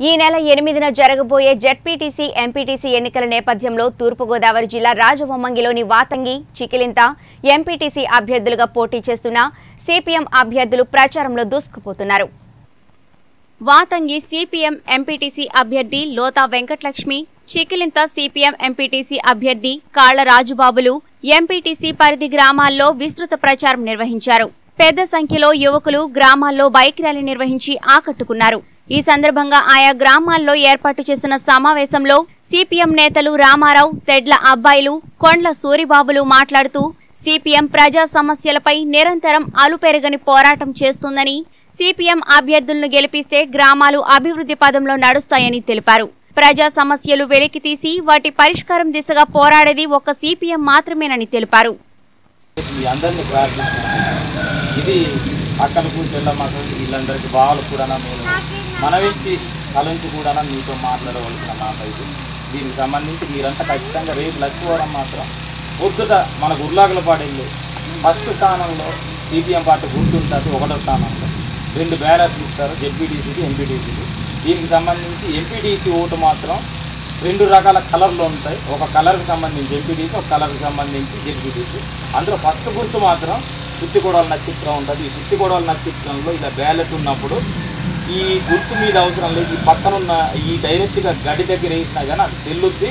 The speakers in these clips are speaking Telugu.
ఈ నెల ఎనిమిదిన జరగబోయే జెడ్పీటీసీ ఎంపీటీసీ ఎన్నికల నేపథ్యంలో తూర్పుగోదావరి జిల్లా రాజవొమ్మంగిలోని వాతంగి చికిలింత ఎంపీటీసీ అభ్యర్థులుగా పోటీ చేస్తున్న సిపిఎం అభ్యర్థులు ప్రచారంలో దూసుకుపోతున్నారు. వాతంగి సిపిఎం ఎంపీటీసీ అభ్యర్థి లోతా వెంకటలక్ష్మి చికిలింత సిపిఎం ఎంపీటీసీ అభ్యర్థి కాళ్ళ రాజుబాబులు ఎంపీటీసీ పరిధి గ్రామాల్లో విస్తృత ప్రచారం నిర్వహించారు. పెద్ద సంఖ్యలో యువకులు గ్రామాల్లో బైక్ ర్యాలీ నిర్వహించి ఆకట్టుకున్నారు. ఈ సందర్భంగా ఆయా గ్రామాల్లో ఏర్పాటు చేసిన సమావేశంలో సిపిఎం నేతలు రామారావు తెడ్ల అబ్బాయిలు కొండ్ల సూరిబాబులు మాట్లాడుతూ సిపిఎం ప్రజా సమస్యలపై నిరంతరం అలుపెరగని పోరాటం చేస్తుందని సిపిఎం అభ్యర్థులను గెలిపిస్తే గ్రామాలు అభివృద్ధి పదంలో నడుస్తాయని తెలిపారు. ప్రజా సమస్యలు వెలికితీసి వాటి పరిష్కారం దిశగా పోరాడేది ఒక సిపిఎం మాత్రమేనని తెలిపారు. ఇది అక్కలకు చెల్లమ్మకు వీళ్ళందరికీ బాలు కూడా మేము మనవించి తలంచి కూడా మీతో మాట్లాడవలసిన మాట ఇది. దీనికి సంబంధించి మీరంతా ఖచ్చితంగా రేపు లక్ష్మీవారం మాత్రం పొద్దుట మన గుర్లాగల పాడేళ్ళు ఫస్ట్ స్థానంలో సిపిఎం పార్టీ గుర్తుంటుంది ఒకటో స్థానంలో. రెండు బ్యాలెట్లు ఇస్తారు జెడ్పీటీసీకి ఎంపీటీసీకి దీనికి సంబంధించి ఎంపీటీసీ ఓటు మాత్రం రెండు రకాల కలర్లు ఉంటాయి. ఒక కలర్కి సంబంధించి ఎంపీటీసీ ఒక కలర్కి సంబంధించి జెడ్పీటీసీ. అందులో ఫస్ట్ గుర్తు మాత్రం సుత్తిగొడవల నక్షత్రం ఉంటుంది. ఈ సుత్తిగొడవల నక్షత్రంలో ఇలా బ్యాలెట్ ఉన్నప్పుడు ఈ గుర్తు మీద అవసరం లేదు. ఈ పక్కన ఉన్న ఈ డైరెక్ట్గా గడి దగ్గర వేసినా కానీ అది చెల్లుద్ది.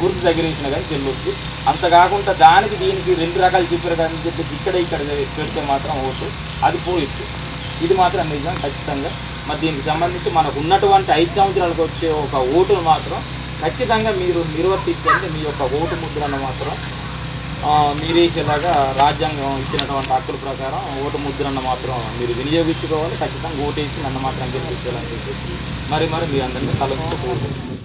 గుర్తు దగ్గర వేసినా కానీ చెల్లుద్ది. అంత కాకుండా దానికి దీనికి రెండు రకాలు చెప్పారు కానీ చెప్పేసి ఇక్కడ ఇక్కడ పెడితే మాత్రం ఓటు అది పోయిద్ది. ఇది మాత్రం నిజం ఖచ్చితంగా. మరి దీనికి సంబంధించి మనకు ఉన్నటువంటి ఐదు సంవత్సరాలకు వచ్చే ఒక ఓటును మాత్రం ఖచ్చితంగా మీరు నిర్వర్తించండి. మీ యొక్క ఓటు ముద్రను మాత్రం మీరేసేలాగా రాజ్యాంగం ఇచ్చినటువంటి హక్కుల ప్రకారం ఓటు ముద్రను మాత్రం మీరు వినియోగించుకోవాలి ఖచ్చితంగా ఓటేసి నన్ను మాత్రం గెలిపించాలని చెప్పేసి మరి మరి మీ అందరినీ కలుపుతూ